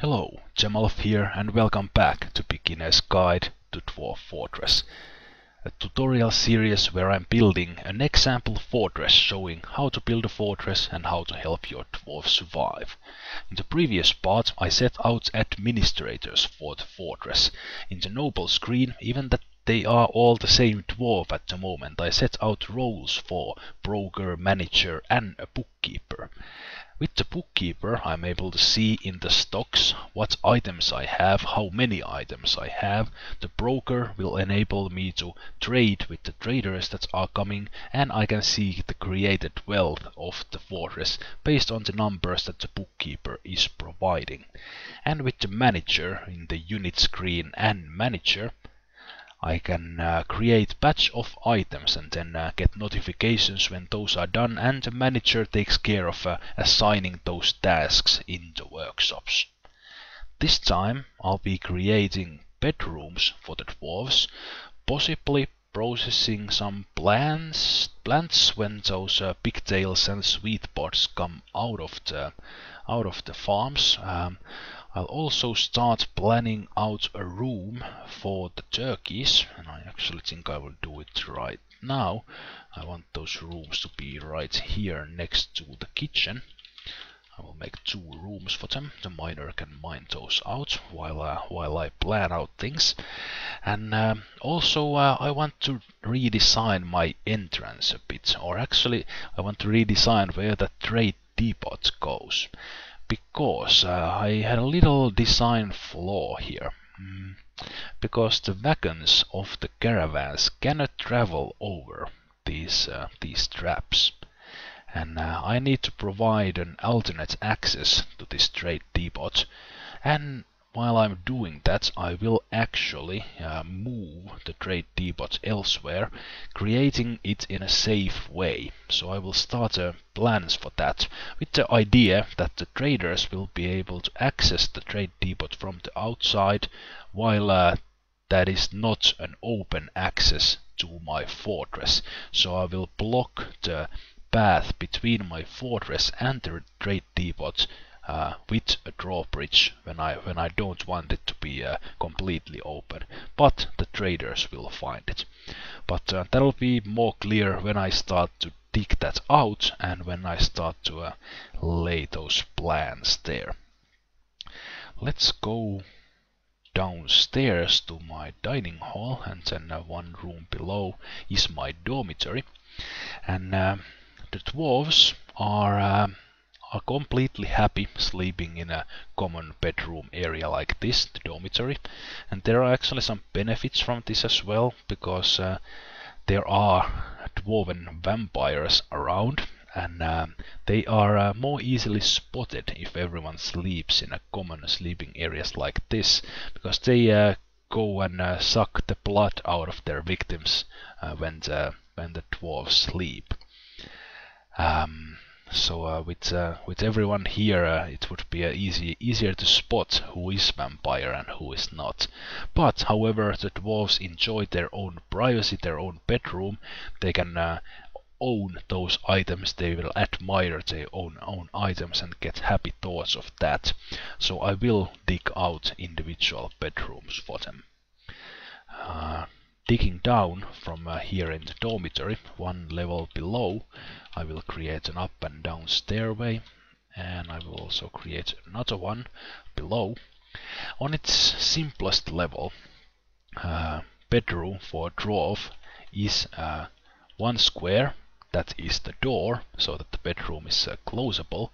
Hello, Zemalf here and welcome back to Beginner's Guide to Dwarf Fortress. A tutorial series where I'm building an example fortress showing how to build a fortress and how to help your dwarf survive. In the previous part I set out administrators for the fortress. In the noble screen, even that they are all the same dwarf at the moment, I set out roles for broker, manager and a bookkeeper. With the bookkeeper I'm able to see in the stocks what items I have, how many items I have. The broker will enable me to trade with the traders that are coming and I can see the created wealth of the fortress based on the numbers that the bookkeeper is providing. And with the manager in the unit screen and manager I can uh, create batch of items and then uh, get notifications when those are done and the manager takes care of uh, assigning those tasks in the workshops. This time I'll be creating bedrooms for the dwarves, possibly processing some plants plants when those uh, pigtails and sweet pods come out of the out of the farms. Um, I'll also start planning out a room for the turkeys and I actually think I will do it right now. I want those rooms to be right here next to the kitchen. I will make two rooms for them. The miner can mine those out while uh, while I plan out things. And um, also uh, I want to redesign my entrance a bit, or actually I want to redesign where the trade depot goes because uh, I had a little design flaw here. Mm. Because the wagons of the caravans cannot travel over these, uh, these traps. And uh, I need to provide an alternate access to this trade depot. And while I'm doing that, I will actually uh, move the trade depot elsewhere, creating it in a safe way. So I will start uh, plans for that, with the idea that the traders will be able to access the trade depot from the outside, while uh, that is not an open access to my fortress. So I will block the path between my fortress and the trade depot uh, with a drawbridge when I when I don't want it to be uh, completely open. But the traders will find it. But uh, that'll be more clear when I start to dig that out and when I start to uh, lay those plans there. Let's go downstairs to my dining hall and then uh, one room below is my dormitory and uh, the dwarves are are completely happy sleeping in a common bedroom area like this, the dormitory. And there are actually some benefits from this as well, because uh, there are dwarven vampires around and uh, they are uh, more easily spotted if everyone sleeps in a common sleeping areas like this because they uh, go and uh, suck the blood out of their victims uh, when the when the dwarves sleep um, so uh, with uh, with everyone here, uh, it would be uh, easy easier to spot who is vampire and who is not. But however, the dwarves enjoy their own privacy, their own bedroom. They can uh, own those items. They will admire their own own items and get happy thoughts of that. So I will dig out individual bedrooms for them. Digging down from uh, here in the dormitory, one level below, I will create an up and down stairway and I will also create another one below. On its simplest level, uh, bedroom for a dwarf is uh, one square, that is the door, so that the bedroom is uh, closable,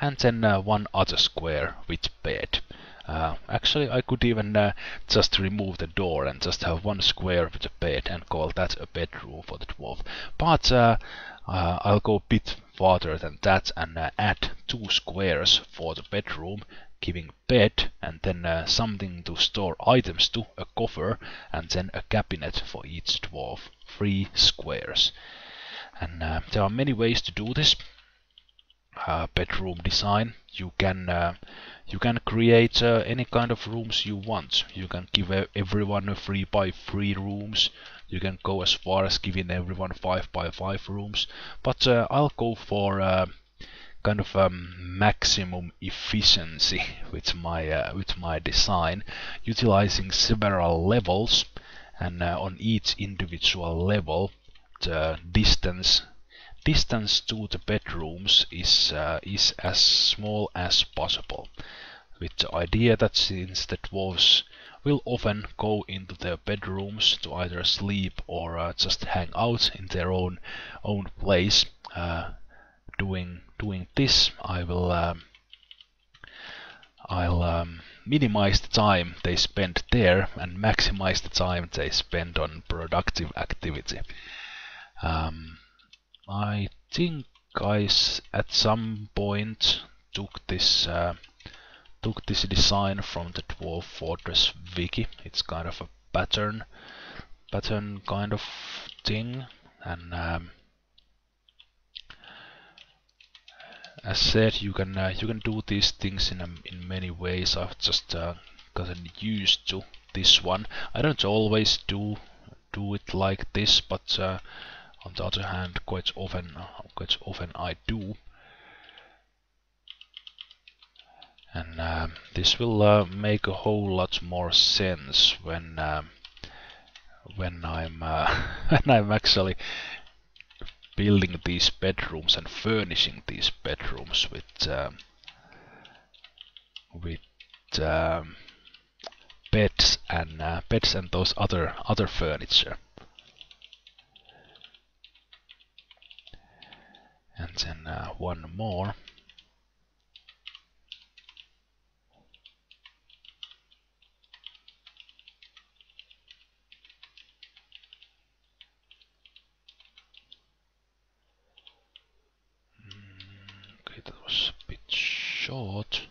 and then uh, one other square with bed. Uh, actually, I could even uh, just remove the door and just have one square with a bed and call that a bedroom for the dwarf. But uh, uh I'll go a bit farther than that and uh, add two squares for the bedroom, giving bed and then uh, something to store items to, a coffer, and then a cabinet for each dwarf. Three squares. And there are many ways to do this. bedroom design. You can you can create uh, any kind of rooms you want. You can give everyone a 3 by 3 rooms. You can go as far as giving everyone 5 by 5 rooms. But uh, I'll go for uh, kind of um, maximum efficiency with my uh, with my design, utilizing several levels, and uh, on each individual level, the distance distance to the bedrooms is uh, is as small as possible, with the idea that since the dwarves will often go into their bedrooms to either sleep or uh, just hang out in their own own place. Uh, doing doing this, I will um, I'll um, minimize the time they spend there and maximize the time they spend on productive activity. Um, I think I at some point took this uh, took this design from the Dwarf Fortress wiki. It's kind of a pattern pattern kind of thing. And um, as said you can uh, you can do these things in a, in many ways. I've just uh, gotten used to this one. I don't always do do it like this but uh, on the other hand quite often quite often I do and uh, this will uh, make a whole lot more sense when uh, when I'm uh, when I'm actually building these bedrooms and furnishing these bedrooms with um, with um, beds and uh, beds and those other other furniture. And then uh, one more. short.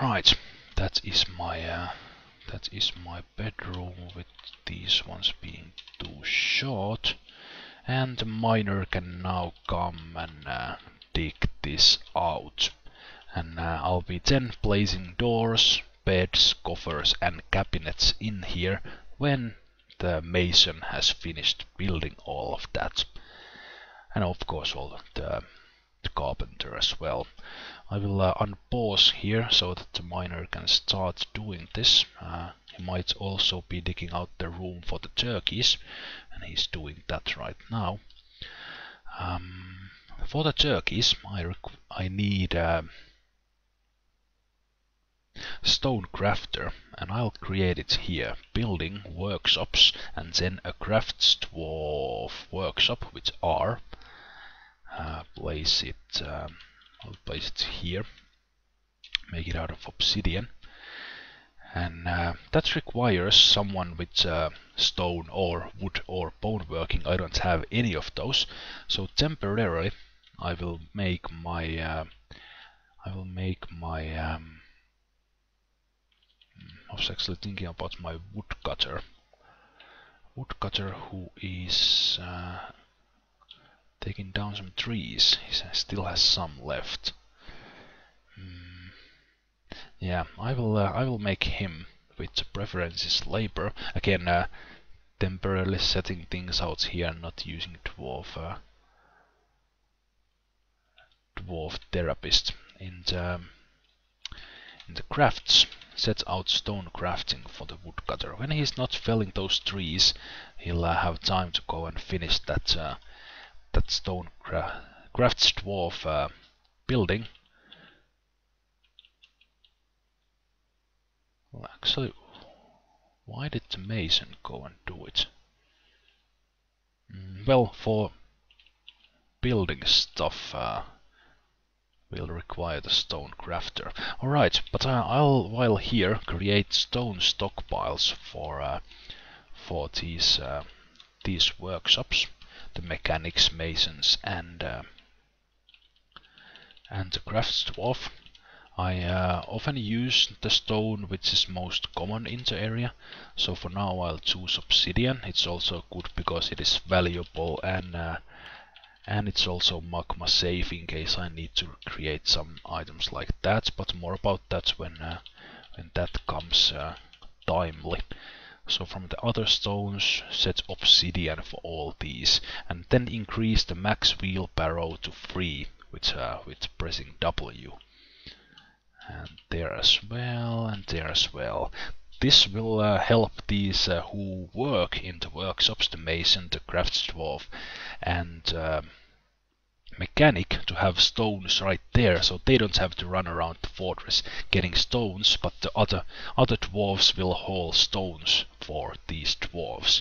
Right, that is my uh, that is my bedroom with these ones being too short and the miner can now come and uh, dig this out and uh, I'll be then placing doors beds, coffers and cabinets in here when the mason has finished building all of that. And of course all the, the carpenter as well. I will uh, unpause here so that the miner can start doing this. Uh, he might also be digging out the room for the turkeys and he's doing that right now. Um, for the turkeys I, I need a stone crafter and I'll create it here. Building workshops and then a crafts dwarf workshop with R uh, place it um, I'll place it here. Make it out of obsidian and uh, that requires someone with uh, stone or wood or bone working I don't have any of those so temporarily I will make my uh, I will make my um, I was actually thinking about my woodcutter. Woodcutter who is uh, taking down some trees. He still has some left. Yeah, I will. Uh, I will make him with preferences labor again. Uh, temporarily setting things out here, not using dwarf. Uh, dwarf therapist in the in the crafts sets out stone crafting for the woodcutter. When he's not felling those trees, he'll uh, have time to go and finish that uh, that stone cra crafts dwarf uh, building. Well, actually, why did the mason go and do it? Mm, well, for building stuff, uh, will require the stone crafter. Alright, but uh, I'll while here create stone stockpiles for uh, for these uh, these workshops, the mechanics, masons, and uh, and the crafts dwarf. I uh, often use the stone which is most common in the area, so for now I'll choose obsidian. It's also good because it is valuable and uh, and it's also magma safe in case I need to create some items like that but more about that when uh, when that comes uh, timely. So from the other stones, set obsidian for all these, and then increase the max wheelbarrow to 3 with, uh, with pressing W. And there as well, and there as well. This will uh, help these uh, who work in the workshops, the mason, the crafts dwarf, and uh, mechanic to have stones right there so they don't have to run around the fortress getting stones but the other other dwarves will haul stones for these dwarves.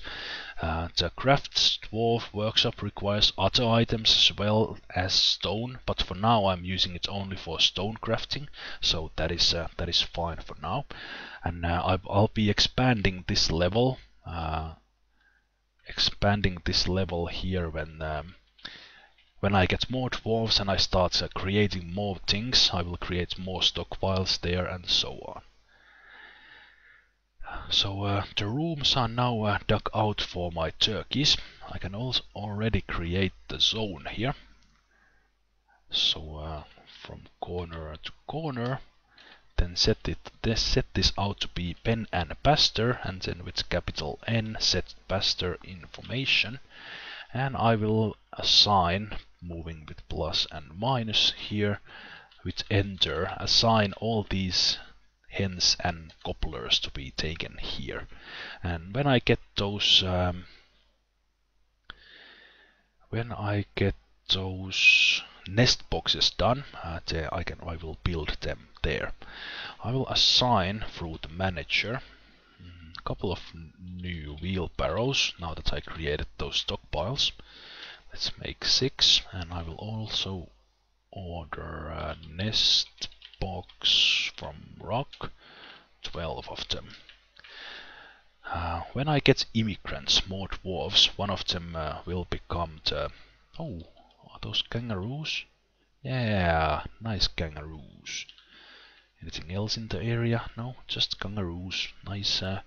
Uh, the crafts dwarf workshop requires other items as well as stone but for now I'm using it only for stone crafting so that is uh, that is fine for now and uh, I'll be expanding this level uh, expanding this level here when um, when I get more dwarves and I start uh, creating more things, I will create more stockpiles there and so on. So uh, the rooms are now uh, dug out for my turkeys. I can also already create the zone here. So uh, from corner to corner, then set it this set this out to be pen and pasture, and then with capital N set pasture information, and I will assign moving with plus and minus here with enter assign all these hens and gobblers to be taken here. And when I get those um, when I get those nest boxes done uh, I can I will build them there. I will assign through the manager couple of new wheelbarrows now that I created those stockpiles Let's make six, and I will also order a nest box from rock, 12 of them. Uh, when I get immigrants, more dwarves, one of them uh, will become the... Oh, are those kangaroos? Yeah, nice kangaroos. Anything else in the area? No, just kangaroos. Nice, uh,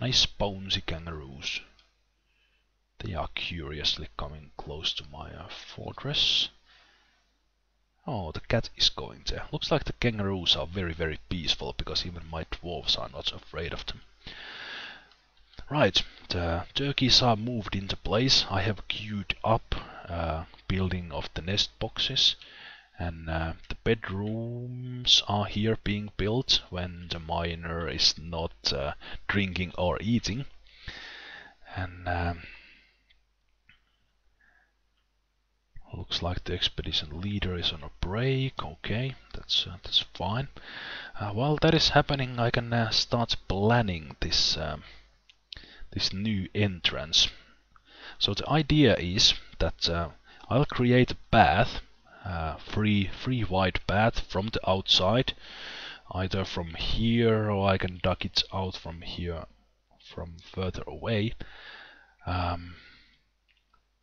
nice bouncy kangaroos. They are curiously coming close to my uh, fortress. Oh, the cat is going there. Looks like the kangaroos are very, very peaceful, because even my dwarves are not afraid of them. Right, the turkeys are moved into place. I have queued up uh, building of the nest boxes. And uh, the bedrooms are here being built when the miner is not uh, drinking or eating. And um, Looks like the expedition leader is on a break. Okay, that's uh, that's fine. Uh, while that is happening, I can uh, start planning this um, this new entrance. So the idea is that uh, I'll create a path, uh, free free wide path from the outside, either from here or I can duck it out from here, from further away, um,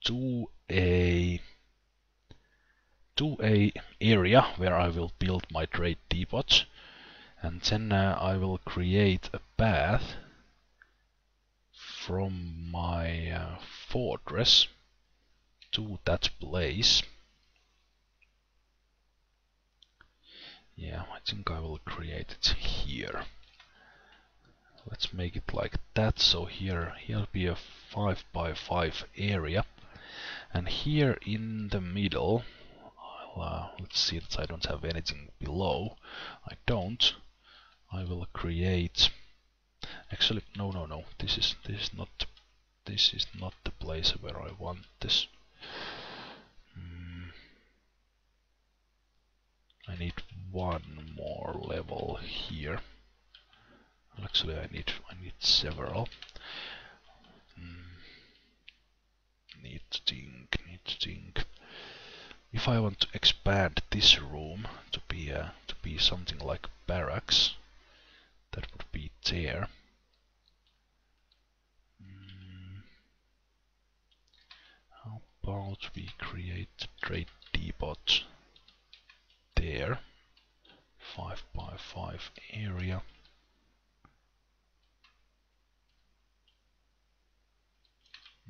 to a to a area where I will build my trade depot and then uh, I will create a path from my uh, fortress to that place. Yeah, I think I will create it here. Let's make it like that. So here, here'll be a 5 by 5 area. And here in the middle, uh, let's see that I don't have anything below. I don't. I will create. Actually, no, no, no. This is this is not this is not the place where I want this. I need one more level here. Actually, I need I need several. Mm. Need to think. Need to think if I want to expand this room to be a, to be something like barracks, that would be there. Mm. How about we create trade depot there. 5 by 5 area.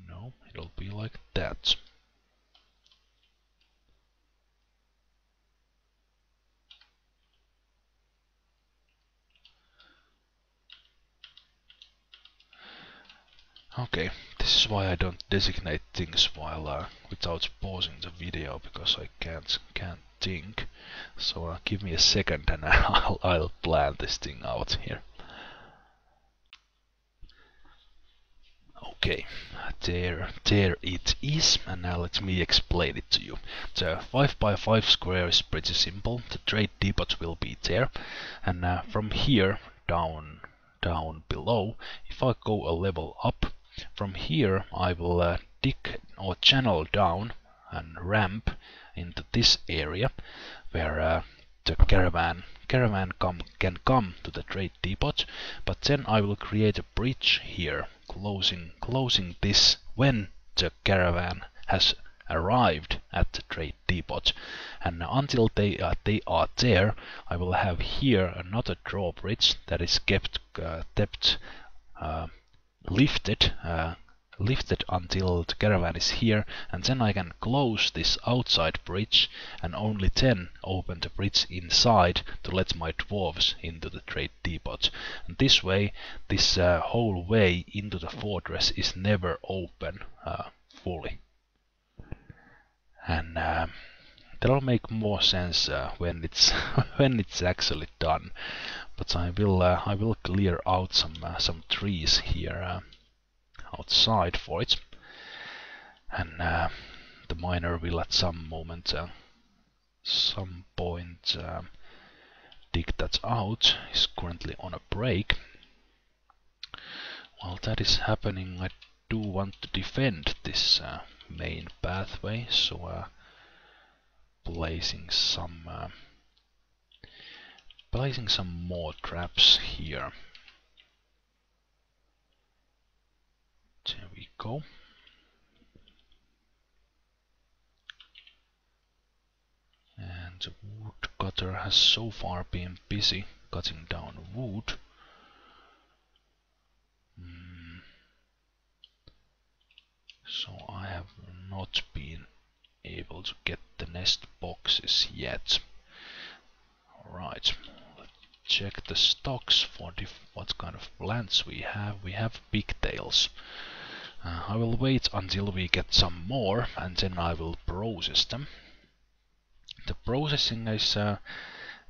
No it'll be like that. Okay this is why I don't designate things while uh, without pausing the video because I can't can't think. So uh, give me a second and I'll I'll plan this thing out here. Okay, there, there it is, and now let me explain it to you. The 5x5 square is pretty simple, the trade depot will be there, and uh, from here down, down below, if I go a level up, from here I will uh, dig or channel down and ramp into this area, where uh, the caravan caravan come, can come to the trade depot, but then I will create a bridge here closing closing this when the caravan has arrived at the trade depot. And until they uh, they are there I will have here another drawbridge that is kept uh, kept uh, lifted uh, lifted until the caravan is here and then I can close this outside bridge and only then open the bridge inside to let my dwarves into the trade depot. And this way, this uh, whole way into the fortress is never open uh, fully. And uh, that'll make more sense uh, when it's when it's actually done. But I will uh, I will clear out some uh, some trees here outside for it. And uh, the miner will at some moment, uh, some point, uh, dig that out. He's currently on a break. While that is happening, I do want to defend this uh, main pathway, so uh, placing some uh, placing some more traps here. There we go. And the wood cutter has so far been busy cutting down wood. Mm. So I have not been able to get the nest boxes yet. Alright, check the stocks for what kind of plants we have. We have pigtails. Uh, I will wait until we get some more and then I will process them. The processing is uh,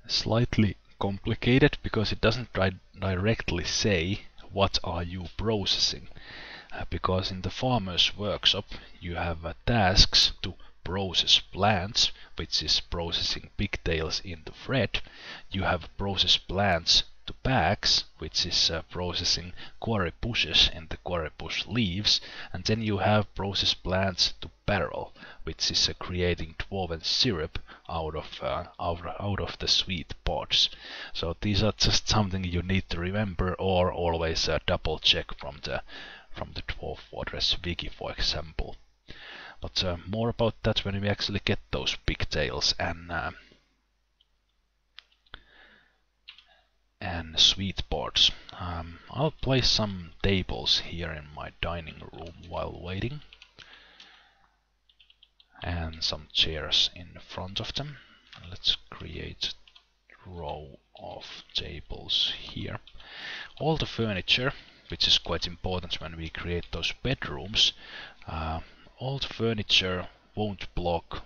slightly complicated because it doesn't directly say what are you processing. Uh, because in the farmer's workshop you have uh, tasks to process plants, which is processing pigtails into thread. You have process plants to bags, which is uh, processing quarry bushes and the quarry bush leaves, and then you have process plants to barrel, which is uh, creating dwarven syrup out of uh, out, out of the sweet pods. So these are just something you need to remember or always uh, double check from the from the Dwarf Fortress wiki, for example. But uh, more about that when we actually get those pigtails and uh, and sweet pods. Um, I'll place some tables here in my dining room while waiting and some chairs in front of them. Let's create a row of tables here. All the furniture, which is quite important when we create those bedrooms, uh, the furniture won't block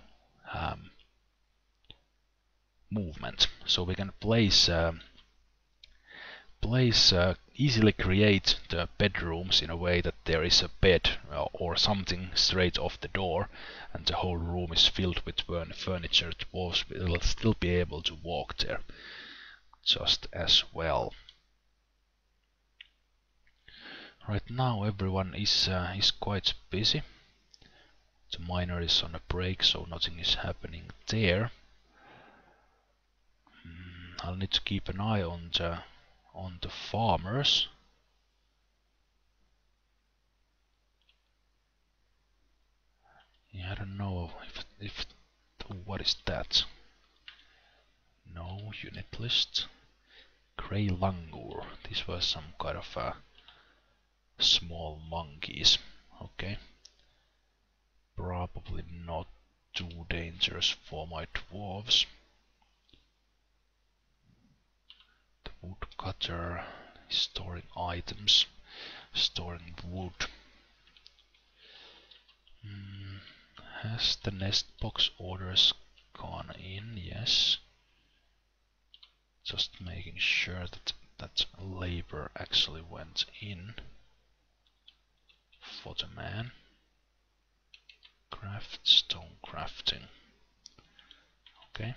um, movement. So we can place um, place uh, easily create the bedrooms in a way that there is a bed uh, or something straight off the door and the whole room is filled with furniture dwarves will still be able to walk there just as well. Right now everyone is uh, is quite busy. The miner is on a break so nothing is happening there. Mm, I'll need to keep an eye on the on the farmers. Yeah, I don't know if, if what is that? No unit list. Grey langur. These were some kind of uh, small monkeys. Okay probably not too dangerous for my dwarves. The woodcutter is storing items, storing wood. Mm, has the nest box orders gone in? Yes. Just making sure that that labor actually went in for the man. Craft stone crafting. Okay.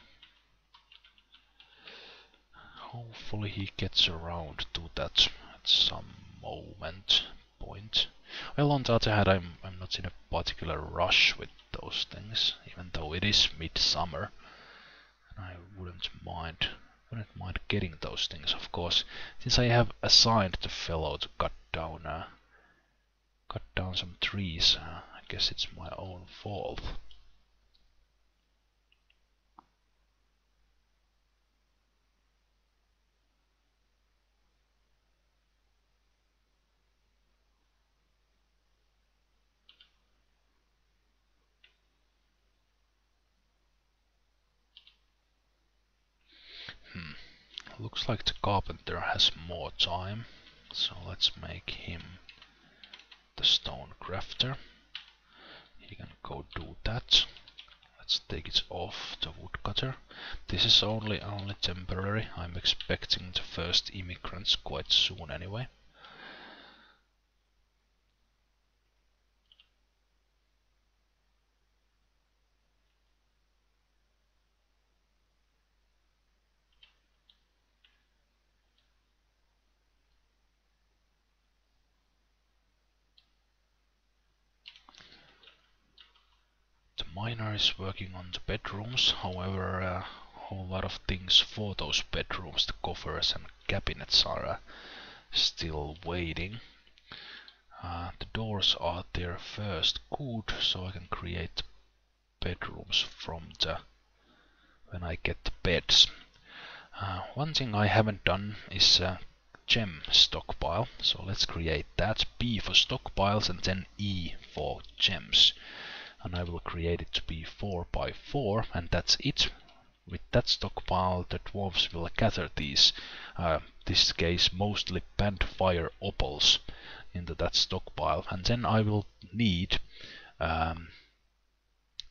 Hopefully he gets around to that at some moment point. Well, on the other hand, I'm, I'm not in a particular rush with those things, even though it is midsummer. And I wouldn't mind wouldn't mind getting those things, of course, since I have assigned the fellow to cut down uh, cut down some trees. Uh, guess it's my own fault. Hmm. looks like the carpenter has more time. So let's make him the stone crafter. Do that. Let's take it off the woodcutter. This is only only temporary. I'm expecting the first immigrants quite soon anyway. miner is working on the bedrooms, however a uh, whole lot of things for those bedrooms, the coffers and cabinets are uh, still waiting. Uh, the doors are there first, good, so I can create bedrooms from the when I get the beds. Uh, one thing I haven't done is uh, gem stockpile, so let's create that. B for stockpiles and then E for gems and I will create it to be 4 by 4 and that's it. With that stockpile the dwarves will gather these, uh, this case mostly bandfire opals into that stockpile and then I will need um,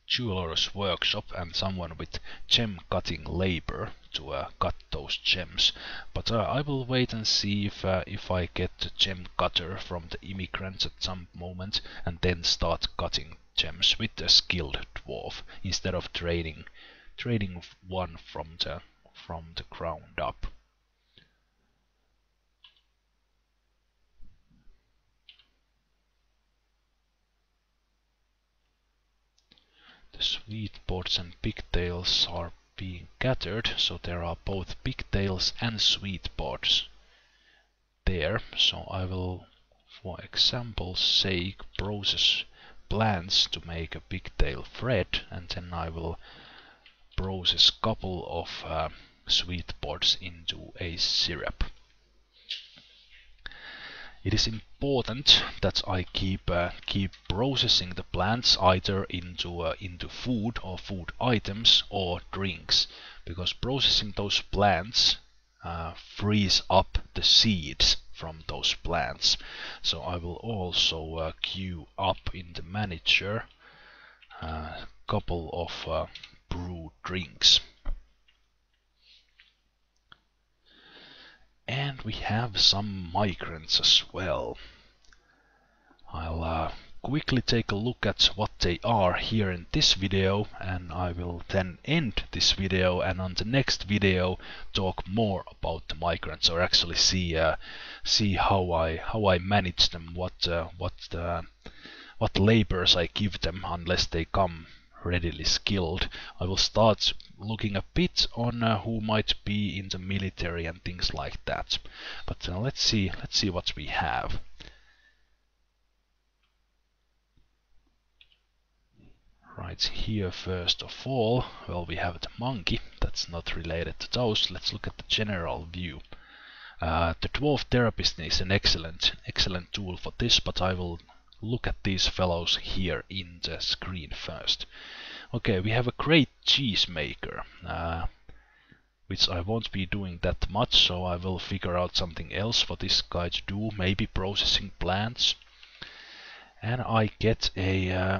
jeweler's workshop and someone with gem cutting labor to uh, cut those gems. But uh, I will wait and see if uh, if I get the gem cutter from the immigrants at some moment and then start cutting gems with a skilled dwarf instead of trading trading one from the from the ground up. The sweet pods and pigtails are being gathered, so there are both pigtails and sweet pods there. So I will, for example's sake, process plants to make a pigtail thread and then I will process a couple of uh, sweet pods into a syrup. It is important that I keep uh, keep processing the plants either into uh, into food or food items or drinks because processing those plants uh, frees up the seeds from those plants. So I will also uh, queue up in the manager a uh, couple of uh, brew drinks. And we have some migrants as well. I'll uh, quickly take a look at what they are here in this video and I will then end this video and on the next video talk more about the migrants or actually see uh, see how I how I manage them what uh, what uh, what labors I give them unless they come readily skilled. I will start looking a bit on uh, who might be in the military and things like that. But uh, let's see let's see what we have. Right here first of all, well we have the monkey, that's not related to those. Let's look at the general view. Uh, the dwarf therapist is an excellent, excellent tool for this, but I will look at these fellows here in the screen first. Okay, we have a great cheese maker, uh, which I won't be doing that much, so I will figure out something else for this guy to do, maybe processing plants. And I get a uh,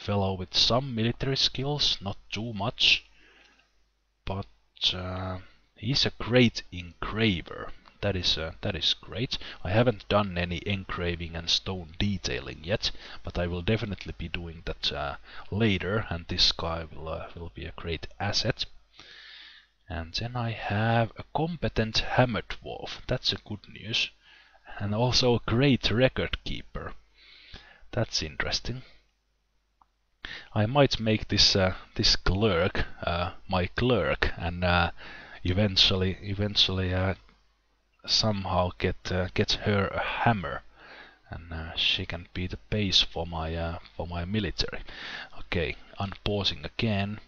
fellow with some military skills, not too much, but uh, he's a great engraver. That is uh, that is great. I haven't done any engraving and stone detailing yet, but I will definitely be doing that uh, later, and this guy will uh, will be a great asset. And then I have a competent hammer dwarf. That's a good news. And also a great record keeper. That's interesting. I might make this uh, this clerk uh, my clerk and uh, eventually eventually uh, somehow get uh, get her a hammer and uh, she can be the base for my for my military. Okay, unpausing again.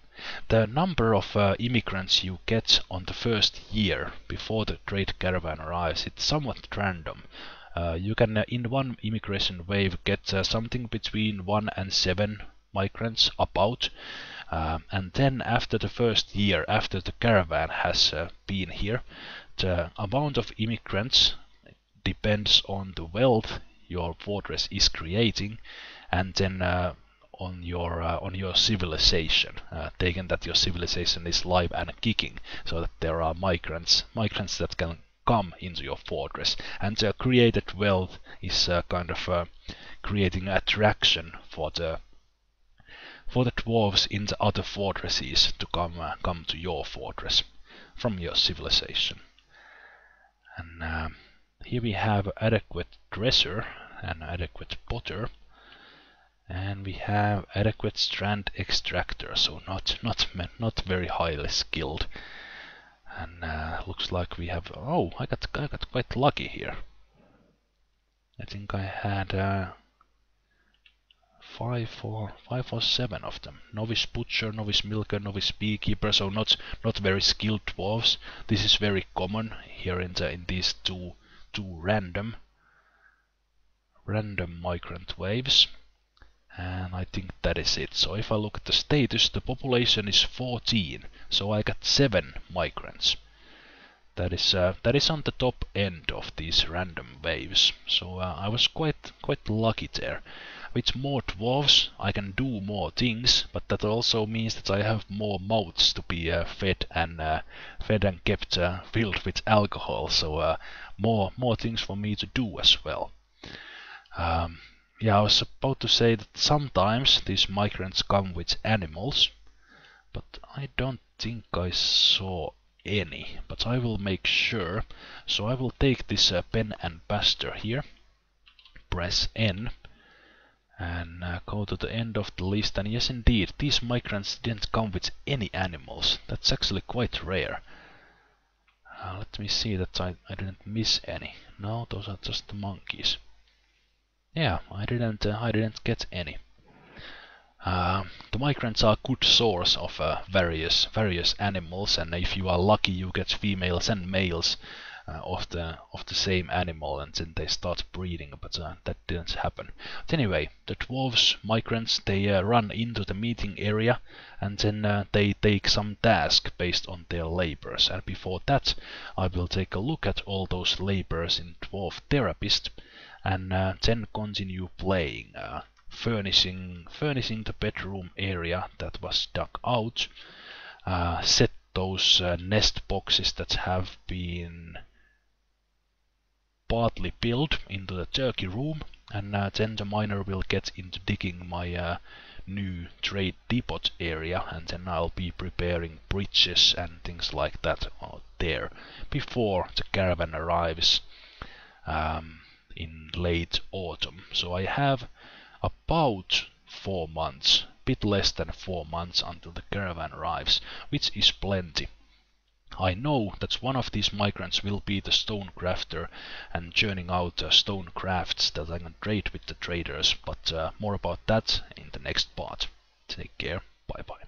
The number of immigrants you get on the first year before the trade caravan arrives, it's somewhat random. Uh, you can uh, in one immigration wave get uh, something between 1 and 7 migrants about. Um, and then after the first year after the caravan has uh, been here the amount of immigrants depends on the wealth your fortress is creating and then uh, on your uh, on your civilization uh, taken that your civilization is live and kicking so that there are migrants migrants that can come into your fortress. And the created wealth is uh, kind of uh, creating attraction for the for the dwarves in the other fortresses to come uh, come to your fortress from your civilization. And uh, here we have adequate dresser and adequate potter. And we have adequate strand extractor, so not not not very highly skilled. And uh, looks like we have. Oh, I got I got quite lucky here. I think I had uh, five or five or seven of them. Novice butcher, novice milker, novice beekeeper, so not not very skilled dwarves. This is very common here in the in these two two random random migrant waves. And I think that is it. So if I look at the status, the population is 14. So I got 7 migrants. That is uh, that is on the top end of these random waves. So uh, I was quite quite lucky there. With more dwarves I can do more things, but that also means that I have more mouths to be uh, fed and uh, fed and kept uh, filled with alcohol. So uh, more more things for me to do as well. Um, yeah, I was about to say that sometimes these migrants come with animals, but I don't think I saw any. But I will make sure. So I will take this uh, pen and pasture here, press N, and uh, go to the end of the list and yes indeed these migrants didn't come with any animals. That's actually quite rare. Uh, let me see that I, I didn't miss any. No those are just the monkeys. Yeah I didn't uh, I didn't get any. Uh, the migrants are a good source of uh, various various animals and if you are lucky you get females and males of the of the same animal and then they start breeding but uh, that didn't happen. But anyway the dwarves migrants they uh, run into the meeting area and then uh, they take some task based on their labors. And before that I will take a look at all those labors in dwarf therapist and uh, then continue playing uh, furnishing furnishing the bedroom area that was dug out set those uh, nest boxes that have been partly built into the turkey room and uh, then the miner will get into digging my uh, new trade depot area and then I'll be preparing bridges and things like that out there before the caravan arrives um, in late autumn. So I have about four months, bit less than four months until the caravan arrives, which is plenty. I know that one of these migrants will be the stone crafter and churning out uh, stone crafts that I can trade with the traders, but uh, more about that in the next part. Take care, bye bye.